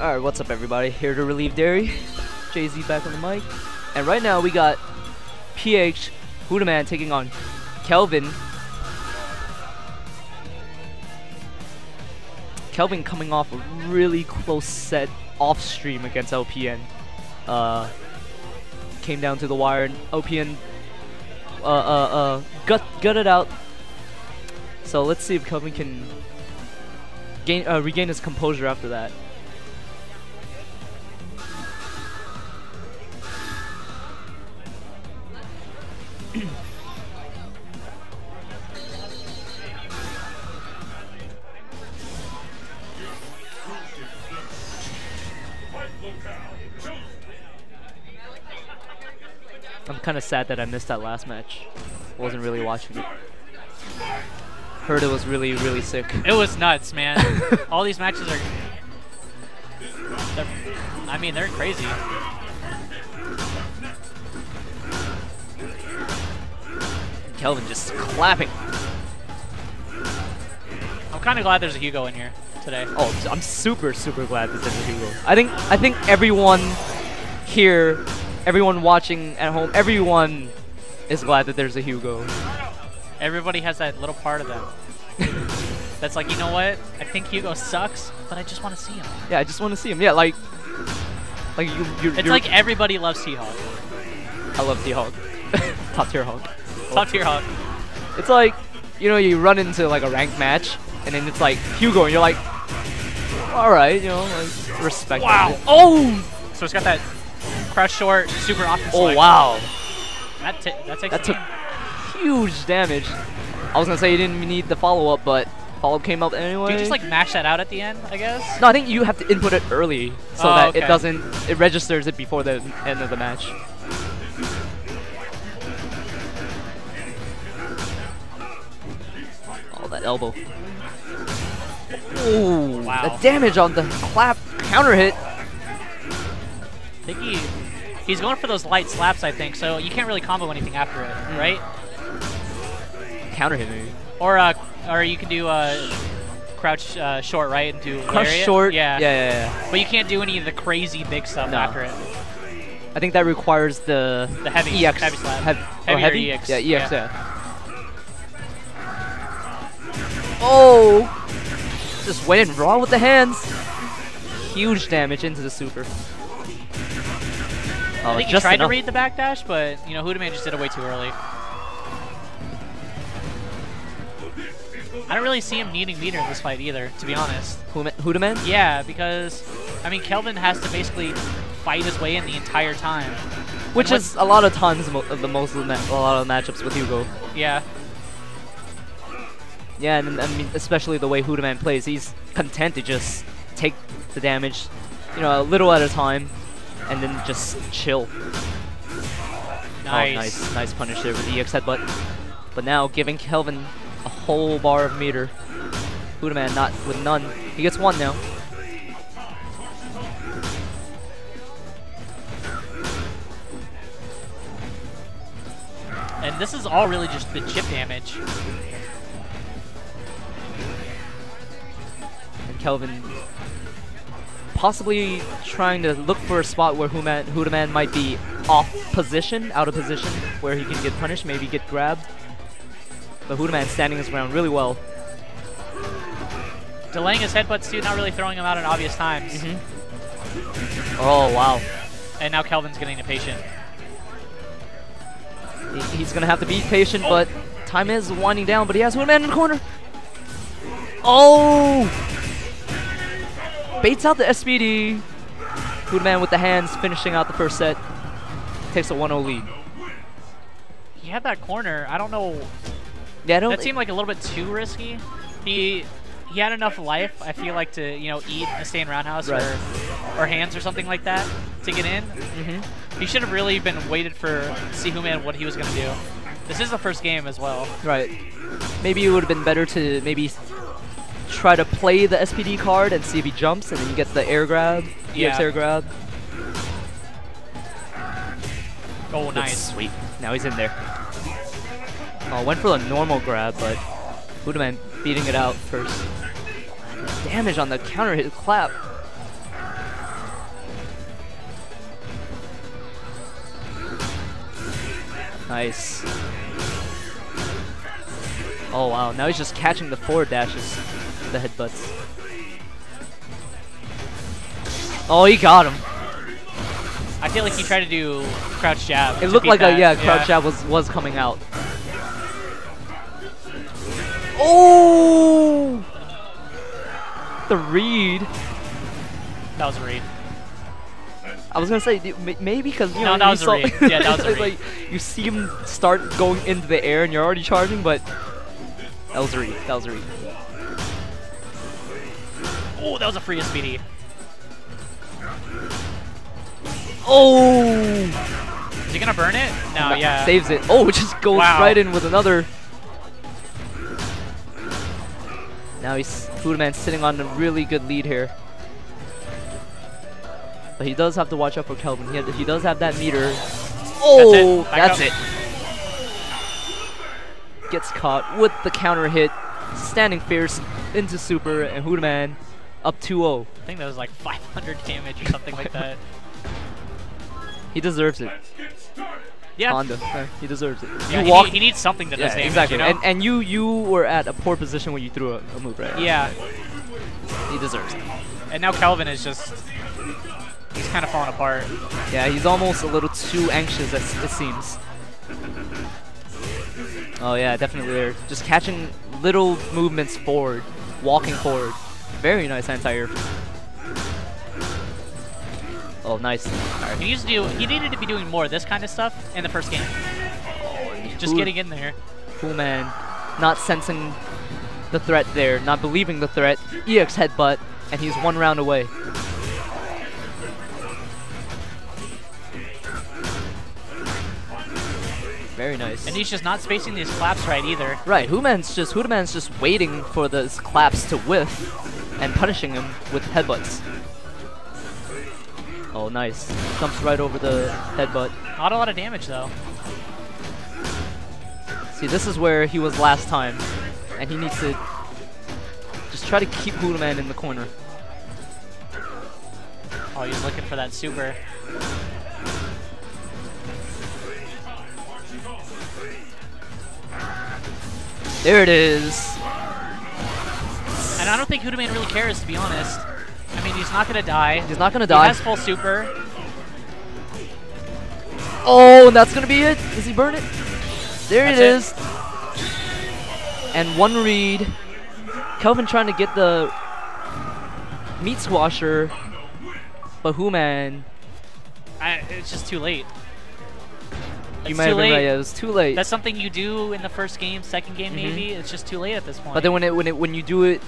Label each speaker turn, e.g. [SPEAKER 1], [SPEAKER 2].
[SPEAKER 1] Alright, what's up everybody? Here to relieve Derry. Jay-Z back on the mic. And right now we got PH, Hoodaman taking on Kelvin. Kelvin coming off a really close set off stream against LPN. Uh, came down to the wire and LPN uh, uh, uh, gut, out. So let's see if Kelvin can gain, uh, regain his composure after that. I'm kind of sad that I missed that last match. Wasn't really watching it. Heard it was really, really sick.
[SPEAKER 2] It was nuts, man. All these matches are. I mean, they're crazy.
[SPEAKER 1] Kelvin just clapping.
[SPEAKER 2] I'm kind of glad there's a Hugo in here today.
[SPEAKER 1] Oh, I'm super, super glad that there's a Hugo. I think, I think everyone here, everyone watching at home, everyone is glad that there's a Hugo.
[SPEAKER 2] Everybody has that little part of them. That's like, you know what? I think Hugo sucks, but I just want to see him.
[SPEAKER 1] Yeah, I just want to see him. Yeah, like, like you. You're,
[SPEAKER 2] it's
[SPEAKER 1] you're
[SPEAKER 2] like everybody loves T-Hawk.
[SPEAKER 1] I love T-Hawk. Top tier Hawk.
[SPEAKER 2] Top tier Hawk.
[SPEAKER 1] It's like, you know, you run into like a ranked match, and then it's like Hugo, and you're like, all right, you know, like respect.
[SPEAKER 2] Wow.
[SPEAKER 1] It. Oh.
[SPEAKER 2] So it's got that crush short, super often.
[SPEAKER 1] Oh wow.
[SPEAKER 2] That that takes.
[SPEAKER 1] That took huge damage. I was gonna say you didn't need the follow up, but follow up came up anyway.
[SPEAKER 2] Do you just like mash that out at the end? I guess.
[SPEAKER 1] No, I think you have to input it early so
[SPEAKER 2] oh,
[SPEAKER 1] that
[SPEAKER 2] okay.
[SPEAKER 1] it doesn't. It registers it before the end of the match. That elbow. Ooh,
[SPEAKER 2] wow.
[SPEAKER 1] the damage on the clap counter hit.
[SPEAKER 2] I think he he's going for those light slaps, I think. So you can't really combo anything after it,
[SPEAKER 1] Mm.
[SPEAKER 2] right?
[SPEAKER 1] Counter hit maybe.
[SPEAKER 2] Or uh, or you can do uh, crouch uh, short, right, and do
[SPEAKER 1] Crouch
[SPEAKER 2] lariat.
[SPEAKER 1] short.
[SPEAKER 2] Yeah.
[SPEAKER 1] yeah, yeah, yeah.
[SPEAKER 2] But you can't do any of the crazy big stuff
[SPEAKER 1] No.
[SPEAKER 2] after it.
[SPEAKER 1] I think that requires the
[SPEAKER 2] The heavy-
[SPEAKER 1] EX.
[SPEAKER 2] heavy slap. Heavy
[SPEAKER 1] oh,
[SPEAKER 2] or
[SPEAKER 1] heavy?
[SPEAKER 2] EX,
[SPEAKER 1] Yeah, EX.
[SPEAKER 2] yeah.
[SPEAKER 1] Yeah. Oh! Just went in raw with the hands. Huge damage into the super. Oh,
[SPEAKER 2] I think he
[SPEAKER 1] just
[SPEAKER 2] tried
[SPEAKER 1] enough.
[SPEAKER 2] to read the backdash, but you know, Hoodaman just did it way too early. I don't really see him needing meter in this fight either, to be honest.
[SPEAKER 1] Huda- Hoodaman?
[SPEAKER 2] Yeah, because I mean, Kelvin has to basically fight his way in the entire time.
[SPEAKER 1] Which is a lot of times mo the most of the a lot of the matchups with Hugo.
[SPEAKER 2] Yeah,
[SPEAKER 1] Yeah, and I mean, especially the way Hoodaman plays, he's content to just take the damage, you know, a little at a time, and then just chill.
[SPEAKER 2] Oh, nice.
[SPEAKER 1] Oh, nice, nice punish there with the EX headbutt. But now giving Kelvin a whole bar of meter. Hoodaman not with none. He gets one now.
[SPEAKER 2] And this is all really just the chip damage.
[SPEAKER 1] Kelvin possibly trying to look for a spot where Human, Hoodaman might be off position, out of position, where he can get punished, maybe get grabbed. But Hoodaman standing his ground really well.
[SPEAKER 2] Delaying his headbutts too, not really throwing him out at obvious times.
[SPEAKER 1] Mm-hmm. Oh, wow.
[SPEAKER 2] And now Kelvin's getting impatient.
[SPEAKER 1] He- he's going to have to be patient, but time is winding down, but he has Hoodaman in the corner. Oh! Baits out the SPD. Hoodaman with the hands finishing out the first set. Takes a 1-0 lead.
[SPEAKER 2] He had that corner. I don't know.
[SPEAKER 1] Yeah, I don't
[SPEAKER 2] That seemed like a little bit too risky. He he had enough life, I feel like, to you know eat a stand roundhouse
[SPEAKER 1] Right.
[SPEAKER 2] or or hands or something like that to get in.
[SPEAKER 1] Mhm.
[SPEAKER 2] He should have really been waited for see who man what he was gonna do. This is the first game as well.
[SPEAKER 1] Right. Maybe it would have been better to maybe try to play the SPD card and see if he jumps, and then he gets the air grab.
[SPEAKER 2] Yeah.
[SPEAKER 1] air grab.
[SPEAKER 2] Oh,
[SPEAKER 1] That's
[SPEAKER 2] nice.
[SPEAKER 1] sweet. Now he's in there. Oh, went for the normal grab, but Hoodaman beating it out first. Damage on the counter hit clap. Nice. Oh wow, now he's just catching the forward dashes the headbutts. Oh, he got him.
[SPEAKER 2] I feel like he tried to do crouch jab.
[SPEAKER 1] It looked like
[SPEAKER 2] that.
[SPEAKER 1] a yeah, crouch jab was was coming out. Oh! The read.
[SPEAKER 2] That was a read.
[SPEAKER 1] I was gonna say maybe because you
[SPEAKER 2] No,
[SPEAKER 1] know
[SPEAKER 2] that
[SPEAKER 1] you
[SPEAKER 2] was a
[SPEAKER 1] saw-
[SPEAKER 2] read. Yeah, that was a read.
[SPEAKER 1] like you see him start going into the air and you're already charging, but that was a read. That was a read.
[SPEAKER 2] Oh, that was a free speedy.
[SPEAKER 1] Oh!
[SPEAKER 2] Is he gonna burn it? No, yeah.
[SPEAKER 1] Saves it. Oh, it just goes
[SPEAKER 2] Wow.
[SPEAKER 1] right in with another. Now he's Hoodaman sitting on a really good lead here. But he does have to watch out for Kelvin. He, he does have that meter. Oh,
[SPEAKER 2] Back
[SPEAKER 1] that's it. Gets caught with the counter hit. Standing fierce into super and Hoodman up oh. 2-0.
[SPEAKER 2] I think that was like 500 damage or something like that.
[SPEAKER 1] He deserves it.
[SPEAKER 2] Yeah.
[SPEAKER 1] Honda. He deserves it.
[SPEAKER 2] yeah
[SPEAKER 1] you
[SPEAKER 2] he,
[SPEAKER 1] walk
[SPEAKER 2] need- he needs something to
[SPEAKER 1] Yeah,
[SPEAKER 2] this damage,
[SPEAKER 1] exactly.
[SPEAKER 2] you know?
[SPEAKER 1] And and you you were at a poor position when you threw a, a move, right?
[SPEAKER 2] yeah.
[SPEAKER 1] He deserves it.
[SPEAKER 2] And now Kelvin is just... He's kind of falling apart.
[SPEAKER 1] Yeah, he's almost a little too anxious, as it seems. Oh yeah, definitely there. Just catching little movements forward, walking forward. Very nice anti-air. Oh, nice.
[SPEAKER 2] Alright, he needs to do... He needed to be doing more of this kind of stuff in the first game. Oh, just
[SPEAKER 1] Ooh.
[SPEAKER 2] getting in there.
[SPEAKER 1] Cool man. Not sensing the threat there, not believing the threat. EX headbutt, and he's one round away. Very nice.
[SPEAKER 2] And he's just not spacing these claps right either.
[SPEAKER 1] Right, Human's just Human's just waiting for those claps to whiff and punishing him with headbutts. Oh, nice. Jumps right over the headbutt.
[SPEAKER 2] Not a lot of damage though.
[SPEAKER 1] See, this is where he was last time, and he needs to just try to keep Human in the corner.
[SPEAKER 2] Oh, he's looking for that super.
[SPEAKER 1] There it is.
[SPEAKER 2] I don't think Hoodaman really cares, to be honest. I mean, he's not gonna die.
[SPEAKER 1] He's not gonna
[SPEAKER 2] He
[SPEAKER 1] die.
[SPEAKER 2] has full super.
[SPEAKER 1] Oh, and that's gonna be it. Does he burn it? There it
[SPEAKER 2] That's
[SPEAKER 1] is. And one read. Kelvin trying to get the meat squasher, but Human,
[SPEAKER 2] I, it's just too late.
[SPEAKER 1] you
[SPEAKER 2] It's
[SPEAKER 1] might
[SPEAKER 2] too
[SPEAKER 1] have been
[SPEAKER 2] late.
[SPEAKER 1] right. Yeah, it was too late.
[SPEAKER 2] That's something you do in the first game, second game
[SPEAKER 1] Mhm.
[SPEAKER 2] maybe. It's just too late at this point.
[SPEAKER 1] But then when it when it when you do it